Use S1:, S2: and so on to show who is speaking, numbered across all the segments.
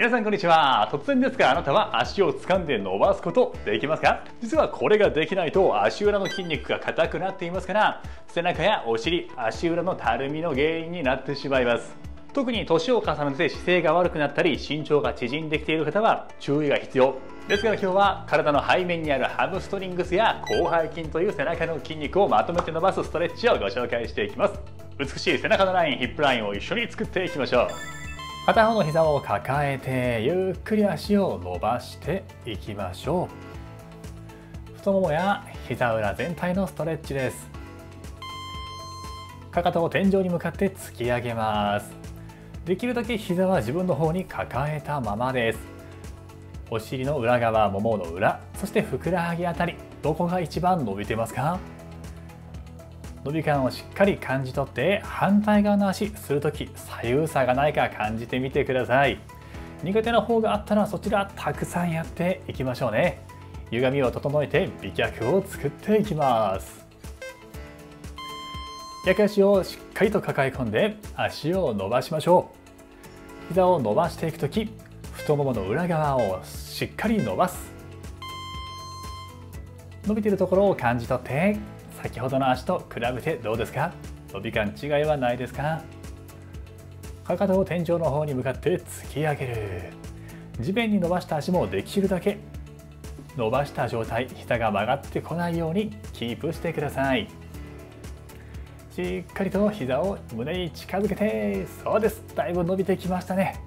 S1: 皆さんこんにちは。突然ですがあなたは足を掴んで伸ばすことできますか？実はこれができないと足裏の筋肉が硬くなっていますから背中やお尻足裏のたるみの原因になってしまいます。特に年を重ねて姿勢が悪くなったり身長が縮んできている方は注意が必要。ですから今日は体の背面にあるハムストリングスや広背筋という背中の筋肉をまとめて伸ばすストレッチをご紹介していきます。美しい背中のラインヒップラインを一緒に作っていきましょう。片方の膝を抱えてゆっくり足を伸ばしていきましょう太ももや膝裏全体のストレッチです。かかとを天井に向かって突き上げます。できるだけ膝は自分の方に抱えたままです。お尻の裏側ももの裏そしてふくらはぎあたりどこが一番伸びてますか伸び感をしっかり感じ取って反対側の足する時左右差がないか感じてみてください。苦手な方があったらそちらたくさんやっていきましょうね。歪みを整えて美脚を作っていきます。逆足をしっかりと抱え込んで足を伸ばしましょう。膝を伸ばしていく時太ももの裏側をしっかり伸ばす。伸びているところを感じ取って先ほどの足と比べてどうですか？伸び感違いはないですか？かかとを天井の方に向かって突き上げる。地面に伸ばした足もできるだけ。伸ばした状態膝が曲がってこないようにキープしてください。しっかりと膝を胸に近づけて。そうです。だいぶ伸びてきましたね。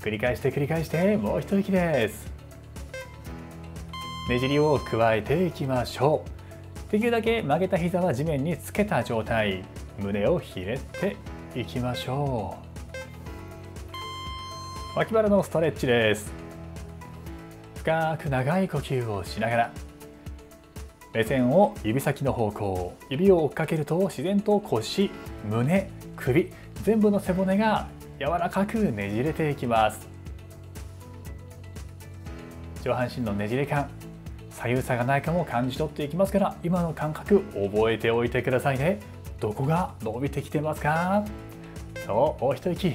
S1: 繰り返して繰り返してもう一息です。ねじりを加えていきましょう。できるだけ曲げた膝は地面につけた状態。胸をひねっていきましょう。脇腹のストレッチです。深く長い呼吸をしながら。目線を指先の方向。指を追っかけると自然と腰胸首全部の背骨が柔らかくねじれていきます。上半身のねじれ感。左右差がないかも感じ取っていきますから今の感覚覚えておいてくださいね。どこが伸びてきてますか？そうもう一息。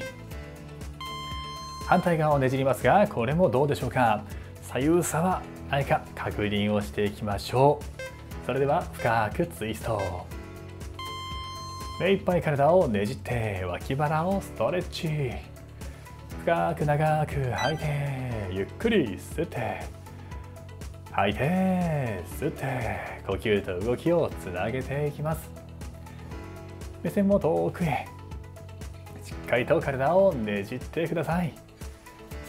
S1: 反対側をねじりますがこれもどうでしょうか？左右差はないか確認をしていきましょう。それでは深くツイスト。目いっぱい体をねじって脇腹をストレッチ。深く長く吐いてゆっくり吸って。吐いて吸って呼吸と動きをつなげていきます。目線も遠くへ。しっかりと体をねじってください。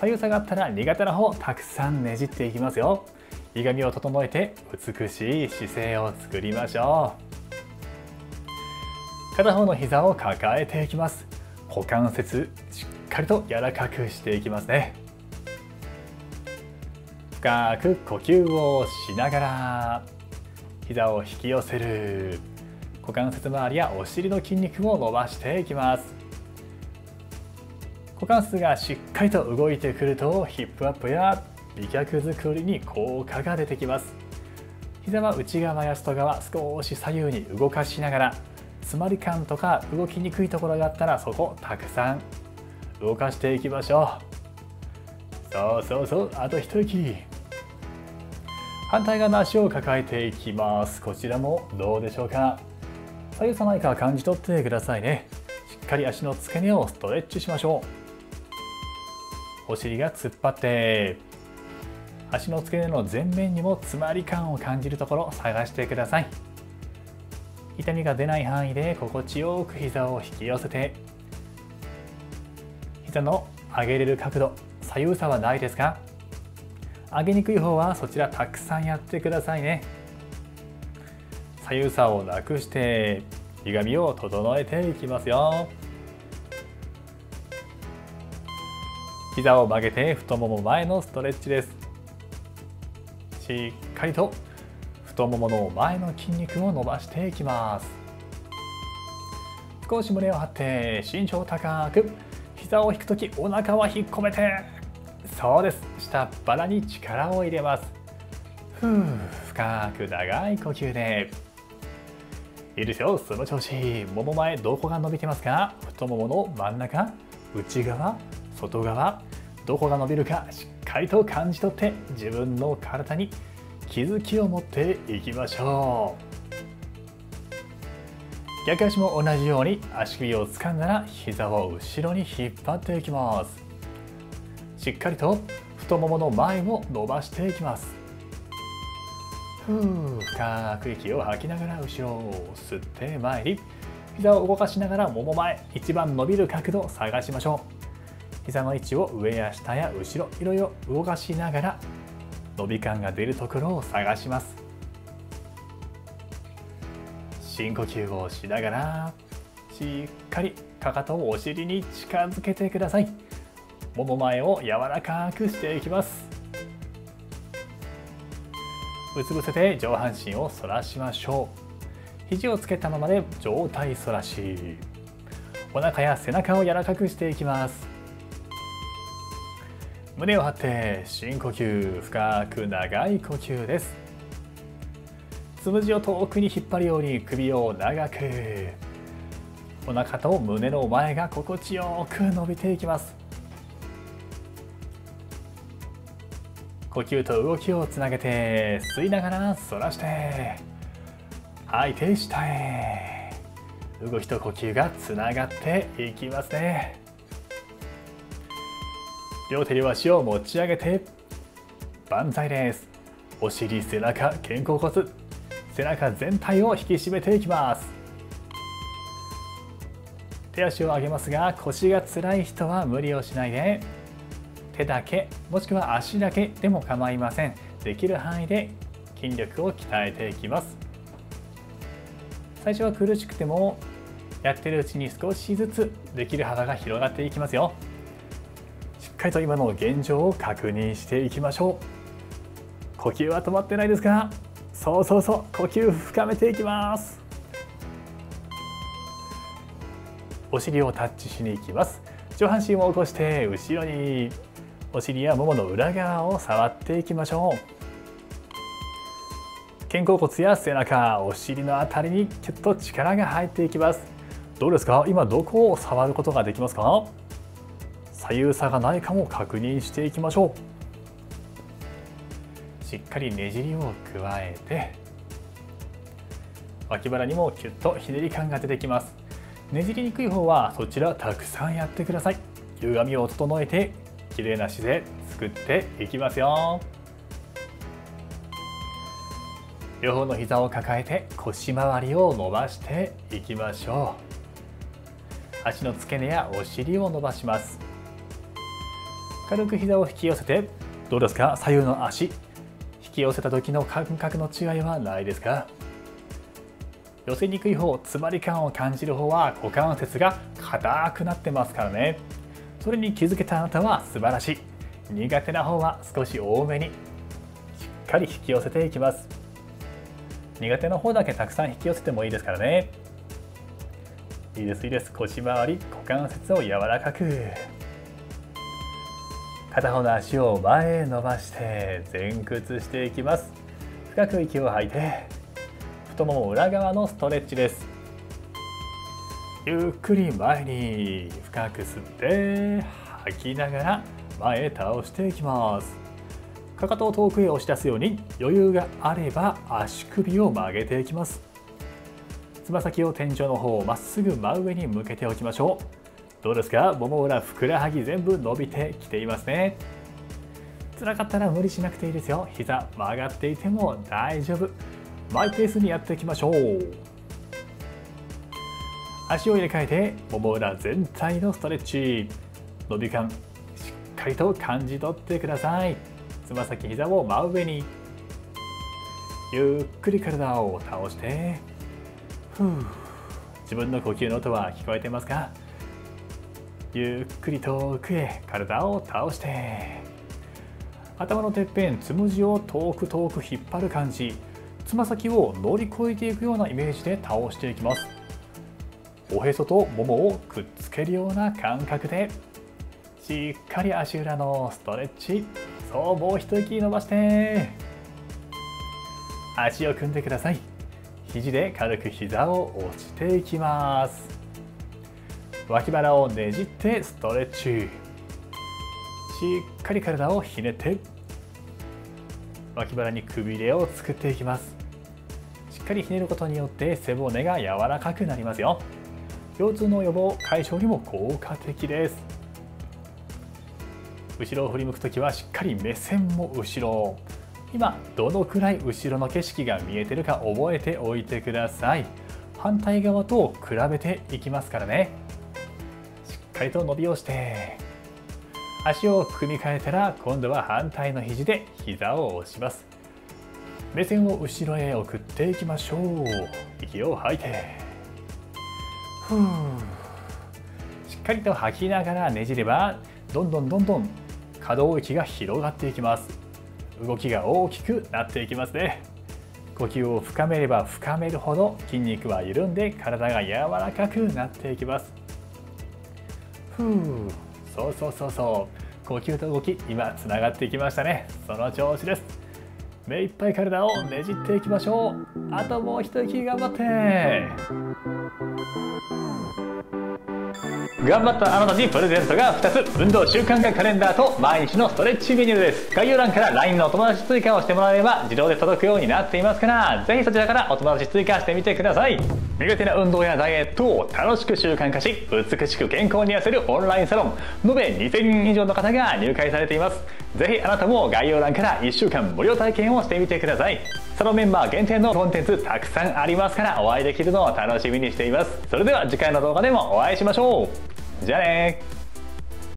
S1: 左右差があったら苦手な方たくさんねじっていきますよ。歪みを整えて美しい姿勢を作りましょう。片方の膝を抱えていきます。股関節しっかりと柔らかくしていきますね。深く呼吸をしながら膝を引き寄せる。股関節周りやお尻の筋肉を伸ばしていきます。股関節がしっかりと動いてくるとヒップアップや美脚作りに効果が出てきます。膝は内側や外側少し左右に動かしながら詰まり感とか動きにくいところがあったらそこたくさん動かしていきましょう。そうそうそうあと一息。反対側の足を抱えていきます。こちらもどうでしょうか。左右差ないか感じ取ってくださいね。しっかり足の付け根をストレッチしましょう。お尻が突っ張って足の付け根の前面にも詰まり感を感じるところを探してください。痛みが出ない範囲で心地よく膝を引き寄せて膝の上げれる角度左右差はないですか？上げにくい方はそちらたくさんやってくださいね。左右差をなくして歪みを整えていきますよ。膝を曲げて太もも前のストレッチです。しっかりと太ももの前の筋肉を伸ばしていきます。少し胸を張って身長高く膝を引くときお腹は引っ込めてそうです。下っ腹に力を入れます。ふう深く長い呼吸で。いいですよその調子。もも前どこが伸びてますか？太ももの真ん中内側外側。どこが伸びるかしっかりと感じ取って自分の体に気づきを持っていきましょう。逆足も同じように足首を掴んだら膝を後ろに引っ張っていきます。しっかりと太ももの前を伸ばしていきます。ふう深く息を吐きながら後ろを吸って前に膝を動かしながらもも前一番伸びる角度を探しましょう。膝の位置を上や下や後ろいろいろ動かしながら伸び感が出るところを探します。深呼吸をしながらしっかりかかとをお尻に近づけてくださいもも前を柔らかくしていきます。うつ伏せて上半身を反らしましょう。肘をつけたままで上体反らし。お腹や背中を柔らかくしていきます。胸を張って深呼吸深く長い呼吸です。つむじを遠くに引っ張るように首を長く。お腹と胸の前が心地よく伸びていきます。呼吸と動きをつなげて吸いながら反らして。吐いて下へ。動きと呼吸がつながっていきますね。両手両足を持ち上げて万歳です。お尻背中肩甲骨背中全体を引き締めていきます。手足を上げますが腰が辛い人は無理をしないで。手だけもしくは足だけでも構いません。できる範囲で筋力を鍛えていきます。最初は苦しくてもやってるうちに少しずつできる幅が広がっていきますよ。しっかりと今の現状を確認していきましょう。呼吸は止まってないですか？そうそうそう呼吸深めていきます。お尻をタッチしに行きます。上半身を起こして後ろに。お尻やももの裏側を触っていきましょう。肩甲骨や背中お尻のあたりにキュッと力が入っていきます。どうですか？今どこを触ることができますか？左右差がないかも確認していきましょう。しっかりねじりを加えて脇腹にもキュッとひねり感が出てきます。ねじりにくい方はそちらたくさんやってください。歪みを整えて綺麗な姿勢作っていきますよ。両方の膝を抱えて腰回りを伸ばしていきましょう。足の付け根やお尻を伸ばします。軽く膝を引き寄せてどうですか？左右の足引き寄せた時の感覚の違いはないですか？寄せにくい方詰まり感を感じる方は股関節が硬くなってますからね。それに気づけたあなたは素晴らしい。苦手な方は少し多めにしっかり引き寄せていきます。苦手な方だけたくさん引き寄せてもいいですからね。いいですいいです。腰回り股関節を柔らかく。片方の足を前へ伸ばして前屈していきます。深く息を吐いて太もも裏側のストレッチです。ゆっくり前に深く吸って吐きながら前へ倒していきますかかとを遠くへ押し出すように余裕があれば足首を曲げていきますつま先を天井の方をまっすぐ真上に向けておきましょうどうですかもも裏ふくらはぎ全部伸びてきていますね辛かったら無理しなくていいですよ膝曲がっていても大丈夫マイペースにやっていきましょう足を入れ替えてもも裏全体のストレッチ。伸び感しっかりと感じ取ってください。つま先膝を真上に。ゆっくり体を倒して。ふう。自分の呼吸の音は聞こえてますか？ゆっくり遠くへ体を倒して。頭のてっぺんつむじを遠く遠く引っ張る感じ。つま先を乗り越えていくようなイメージで倒していきます。おへそとももをくっつけるような感覚でしっかり足裏のストレッチそうもう一息伸ばして足を組んでください。肘で軽く膝を落ちていきます。脇腹をねじってストレッチ。しっかり体をひねって脇腹にくびれを作っていきます。しっかりひねることによって背骨が柔らかくなりますよ。腰痛の予防解消にも効果的です。後ろを振り向く時はしっかり目線も後ろ。今どのくらい後ろの景色が見えてるか覚えておいてください。反対側と比べていきますからね。しっかりと伸びをして。足を組み替えたら今度は反対の肘で膝を押します。目線を後ろへ送っていきましょう。息を吐いて。ふしっかりと吐きながらねじればどんどんどんどん可動域が広がっていきます。動きが大きくなっていきますね。呼吸を深めれば深めるほど筋肉は緩んで体が柔らかくなっていきます。ふう。そうそうそうそう。呼吸と動き今つながっていきましたね。その調子です。目いっぱい体をねじっていきましょう。あともう一息頑張って。頑張ったあなたにプレゼントが2つ。運動習慣化カレンダーと毎日のストレッチメニューです。概要欄から LINE のお友達追加をしてもらえれば自動で届くようになっていますからぜひそちらからお友達追加してみてください。苦手な運動やダイエットを楽しく習慣化し美しく健康に痩せるオンラインサロン延べ2000人以上の方が入会されています。ぜひあなたも概要欄から1週間無料体験をしてみてください。サロンメンバー限定のコンテンツたくさんありますからお会いできるのを楽しみにしています。それでは次回の動画でもお会いしましょう。じゃあね